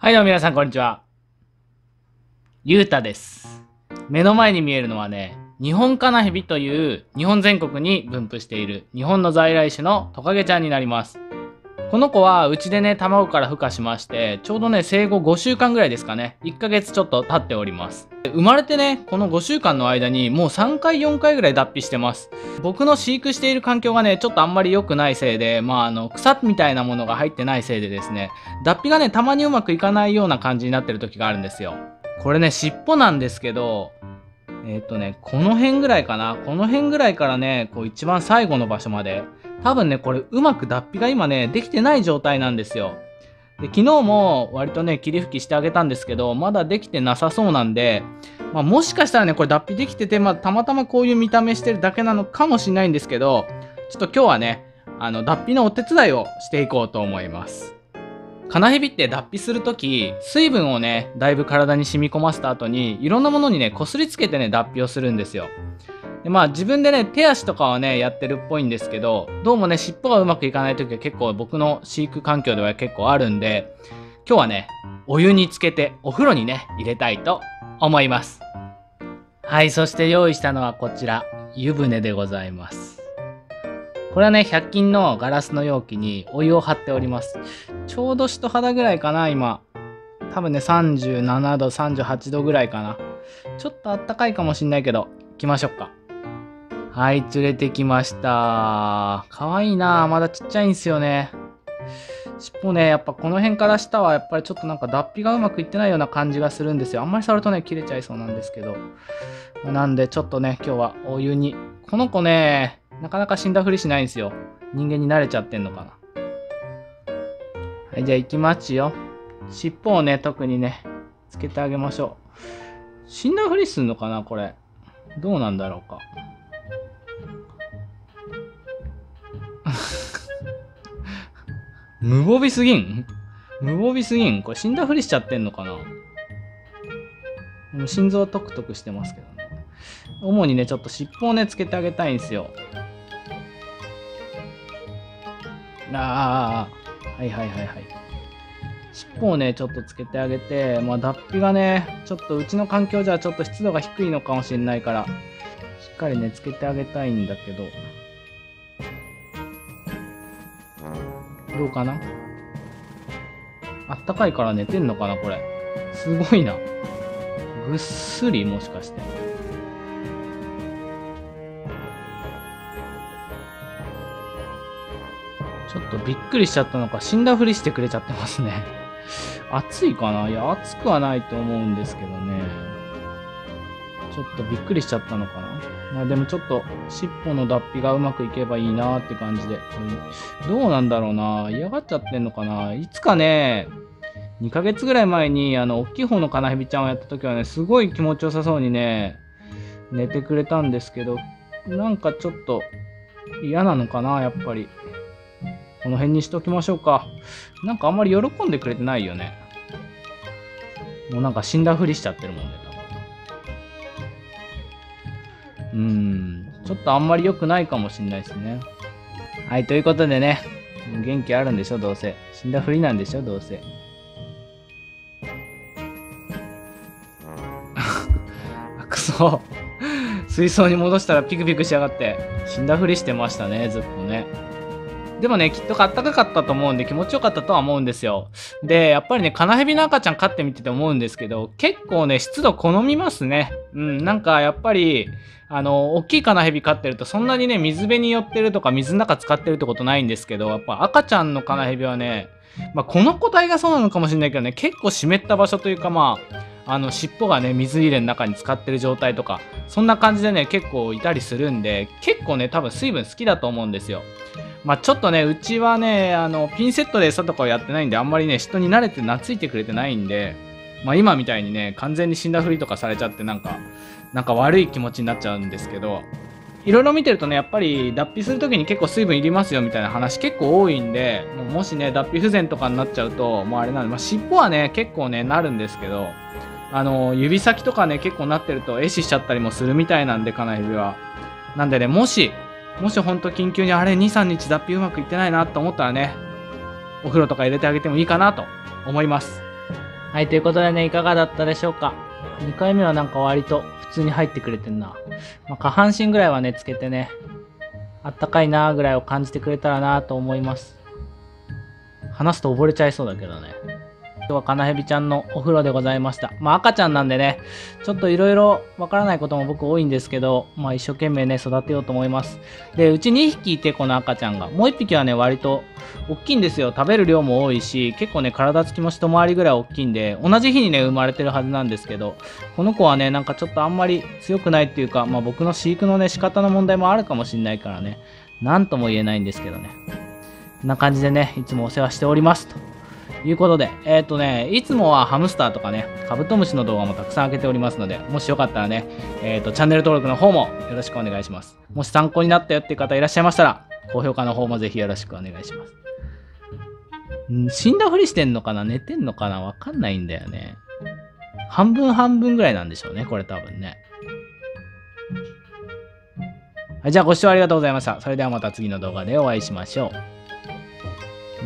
はい、どうも皆さん、こんにちは。ゆうたです。目の前に見えるのはね、日本カナヘビという日本全国に分布している日本の在来種のトカゲちゃんになります。この子はうちでね、卵から孵化しまして、ちょうどね、生後5週間ぐらいですかね。1ヶ月ちょっと経っております。生まれてね、この5週間の間にもう3回4回ぐらい脱皮してます。僕の飼育している環境がね、ちょっとあんまり良くないせいで、まああの、草みたいなものが入ってないせいでですね、脱皮がね、たまにうまくいかないような感じになってる時があるんですよ。これね、尻尾なんですけど、えっ、とね、この辺ぐらいかな。この辺ぐらいからね、こう一番最後の場所まで。多分ね、これうまく脱皮が今ね、できてない状態なんですよ。で、昨日も割とね、霧吹きしてあげたんですけど、まだできてなさそうなんで、まあもしかしたらね、これ脱皮できてて、まあたまたまこういう見た目してるだけなのかもしれないんですけど、ちょっと今日はね、あの、脱皮のお手伝いをしていこうと思います。カナヘビって脱皮するとき、水分をね、だいぶ体に染み込ませた後に、いろんなものにね、こすりつけてね、脱皮をするんですよ。でまあ自分でね、手足とかはね、やってるっぽいんですけど、どうもね、尻尾がうまくいかないときは結構僕の飼育環境では結構あるんで、今日はね、お湯につけてお風呂にね、入れたいと思います。はい、そして用意したのはこちら、湯船でございます。これはね、100均のガラスの容器にお湯を張っております。ちょうど人肌ぐらいかな、今。多分ね、37度、38度ぐらいかな。ちょっとあったかいかもしんないけど、行きましょうか。はい、連れてきました。かわいいなまだちっちゃいんすよね。尻尾ね、やっぱこの辺から下はやっぱりちょっとなんか脱皮がうまくいってないような感じがするんですよ。あんまり触るとね、切れちゃいそうなんですけど。なんでちょっとね、今日はお湯に。この子ね、なかなか死んだふりしないんですよ。人間に慣れちゃってんのかな。はい、じゃあ行きますよ。尻尾をね、特にね、つけてあげましょう。死んだふりすんのかな、これ。どうなんだろうか。無防備すぎん？無防備すぎん？これ死んだふりしちゃってんのかな？でも心臓トクトクしてますけどね。主にね、ちょっと尻尾をね、つけてあげたいんですよ。ああ、はいはいはいはい。尻尾をね、ちょっとつけてあげて、まあ脱皮がね、ちょっとうちの環境じゃちょっと湿度が低いのかもしれないから、しっかりね、つけてあげたいんだけど。どうかなあったかいから寝てんのかなこれ。すごいな。ぐっすりもしかして。ちょっとびっくりしちゃったのか、死んだふりしてくれちゃってますね。暑いかな？いや、暑くはないと思うんですけどね。ちょっとびっくりしちゃったのかな？まあでもちょっと尻尾の脱皮がうまくいけばいいなーって感じで。うんどうなんだろうな嫌がっちゃってんのかないつかね、2ヶ月ぐらい前に、あの、大きい方のカナヘビちゃんをやった時はね、すごい気持ちよさそうにね、寝てくれたんですけど、なんかちょっと嫌なのかなやっぱり。この辺にしときましょうか。なんかあんまり喜んでくれてないよね。もうなんか死んだふりしちゃってるもんね、うーん、ちょっとあんまり良くないかもしんないですね。はい、ということでね、元気あるんでしょ、どうせ。死んだふりなんでしょ、どうせ。あくそ。水槽に戻したらピクピクしやがって、死んだふりしてましたね、ずっとね。でもね、きっとあったかかったと思うんで気持ちよかったとは思うんですよ。で、やっぱりね、カナヘビの赤ちゃん飼ってみてて思うんですけど、結構ね、湿度好みますね。うん、なんかやっぱり、あの、大きいカナヘビ飼ってるとそんなにね、水辺に寄ってるとか水の中使ってるってことないんですけど、やっぱ赤ちゃんのカナヘビはね、まあ、この個体がそうなのかもしれないけどね、結構湿った場所というかまあ、あの、尻尾がね、水入れの中に使ってる状態とか、そんな感じでね、結構いたりするんで、結構ね、多分水分好きだと思うんですよ。まあちょっとね、うちはね、あの、ピンセットで餌とかをやってないんで、あんまりね、人に慣れて懐いてくれてないんで、まあ今みたいにね、完全に死んだふりとかされちゃって、なんか、なんか悪い気持ちになっちゃうんですけど、いろいろ見てるとね、やっぱり脱皮するときに結構水分いりますよみたいな話結構多いんで、もしね、脱皮不全とかになっちゃうと、もうあれなんで、まあ尻尾はね、結構ね、なるんですけど、あの、指先とかね、結構なってると壊死しちゃったりもするみたいなんで、カナヘビは。なんでね、もし、もしほんと緊急にあれ2、3日脱皮うまくいってないなと思ったらね、お風呂とか入れてあげてもいいかなと思います。はい、ということでね、いかがだったでしょうか？2回目はなんか割と普通に入ってくれてんな。まあ、下半身ぐらいはね、つけてね、あったかいなーぐらいを感じてくれたらなと思います。話すと溺れちゃいそうだけどね。今日はカナヘビちゃんのお風呂でございました。まあ赤ちゃんなんでね、ちょっといろいろわからないことも僕多いんですけど、まあ一生懸命ね、育てようと思います。で、うち2匹いて、この赤ちゃんが。もう1匹はね、割と大きいんですよ。食べる量も多いし、結構ね、体つきも一回りぐらい大きいんで、同じ日にね、生まれてるはずなんですけど、この子はね、なんかちょっとあんまり強くないっていうか、まあ僕の飼育のね、仕方の問題もあるかもしんないからね、なんとも言えないんですけどね。こんな感じでね、いつもお世話しておりますと。いうことで、えっ、ー、とね、いつもはハムスターとかね、カブトムシの動画もたくさん上げておりますので、もしよかったらね、えっ、ー、と、チャンネル登録の方もよろしくお願いします。もし参考になったよっていう方いらっしゃいましたら、高評価の方もぜひよろしくお願いします。ん死んだふりしてんのかな寝てんのかなわかんないんだよね。半分半分ぐらいなんでしょうね、これ多分ね。はい、じゃあご視聴ありがとうございました。それではまた次の動画でお会いしましょ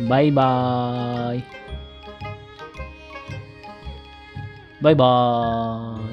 う。バイバーイ。バイバーイ。